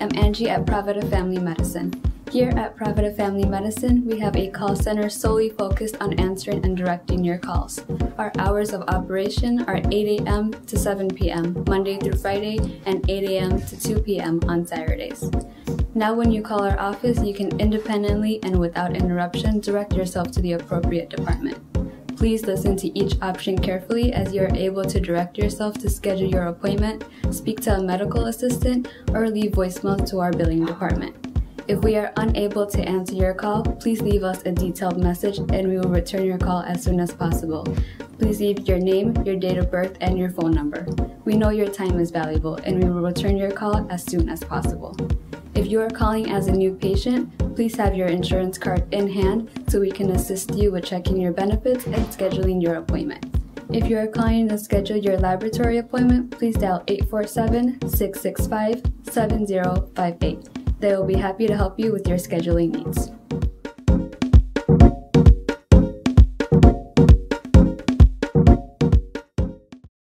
Angie at Provida Family Medicine. Here at Provida Family Medicine, we have a call center solely focused on answering and directing your calls. Our hours of operation are 8 a.m. to 7 p.m. Monday through Friday and 8 a.m. to 2 p.m. on Saturdays. Now, when you call our office, you can independently and without interruption direct yourself to the appropriate department. Please listen to each option carefully as you are able to direct yourself to schedule your appointment, speak to a medical assistant, or leave voicemail to our billing department. If we are unable to answer your call, please leave us a detailed message and we will return your call as soon as possible. Please leave your name, your date of birth, and your phone number. We know your time is valuable and we will return your call as soon as possible. If you are calling as a new patient, please have your insurance card in hand so we can assist you with checking your benefits and scheduling your appointment. If you are calling to schedule your laboratory appointment, please dial 847 665 7058. They will be happy to help you with your scheduling needs.